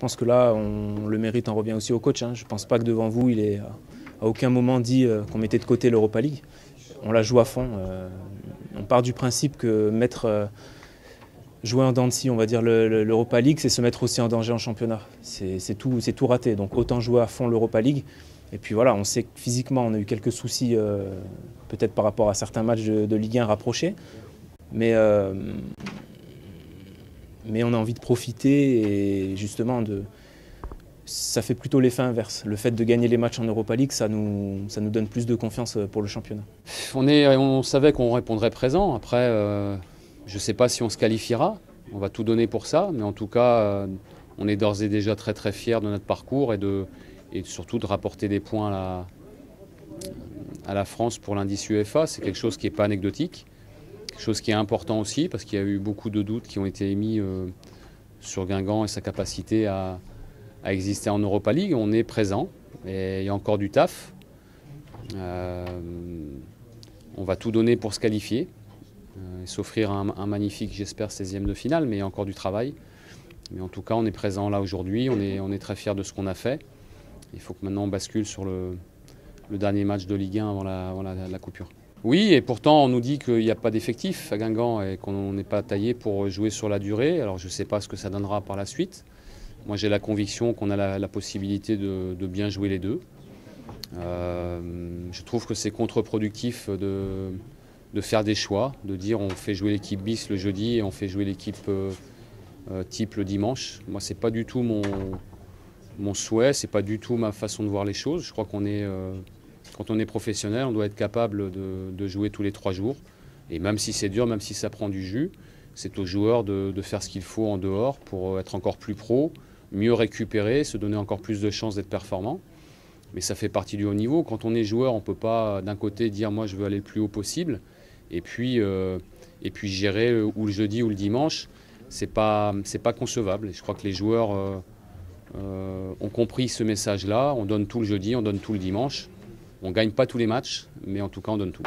pense que là, on, le mérite en revient aussi au coach. Hein. Je ne pense pas que devant vous, il est à aucun moment dit qu'on mettait de côté l'Europa League. On la joue à fond. on part du principe que mettre jouer en dents on va dire l'Europa League, c'est se mettre aussi en danger en championnat. C'est tout, tout raté. Donc autant jouer à fond l'Europa League. Et puis voilà, on sait que physiquement, on a eu quelques soucis, euh, peut-être par rapport à certains matchs de, Ligue 1 rapprochés. Mais, euh, mais on a envie de profiter et justement de. Ça fait plutôt l'effet inverse. Le fait de gagner les matchs en Europa League, ça nous, ça nous donne plus de confiance pour le championnat. On, est, on savait qu'on répondrait présent. Après, euh, je ne sais pas si on se qualifiera, on va tout donner pour ça, mais en tout cas, euh, on est d'ores et déjà très très fiers de notre parcours et, de, et surtout de rapporter des points à la, à la France pour l'indice UEFA. C'est quelque chose qui n'est pas anecdotique, chose qui est important aussi parce qu'il y a eu beaucoup de doutes qui ont été émis euh, sur Guingamp et sa capacité à, exister en Europa League. On est présent et il y a encore du taf. Euh, on va tout donner pour se qualifier. Euh, et s'offrir un, magnifique, j'espère, 16e de finale, mais il y a encore du travail. Mais en tout cas, on est présent là aujourd'hui, on est, on est très fiers de ce qu'on a fait. Il faut que maintenant on bascule sur le, dernier match de Ligue 1 avant la, coupure. Oui, et pourtant on nous dit qu'il n'y a pas d'effectif à Guingamp et qu'on n'est pas taillé pour jouer sur la durée. Alors je ne sais pas ce que ça donnera par la suite. Moi j'ai la conviction qu'on a la, possibilité de, bien jouer les deux. Euh, je trouve que c'est contre-productif de, faire des choix, de dire on fait jouer l'équipe bis le jeudi et on fait jouer l'équipe euh, euh, type le dimanche. Moi, c'est pas du tout mon, mon souhait, c'est pas du tout ma façon de voir les choses. Je crois qu'on est, quand on est professionnel, on doit être capable de, jouer tous les trois jours. Et même si c'est dur, même si ça prend du jus, c'est aux joueurs de, faire ce qu'il faut en dehors pour être encore plus pro, mieux récupérer, se donner encore plus de chances d'être performant. Mais ça fait partie du haut niveau. Quand on est joueur, on ne peut pas d'un côté dire moi je veux aller le plus haut possible et puis, euh, gérer euh, ou le jeudi ou le dimanche, c'est pas, pas concevable. Je crois que les joueurs euh, ont compris ce message-là. On donne tout le jeudi, on donne tout le dimanche. On ne gagne pas tous les matchs, mais en tout cas, on donne tout.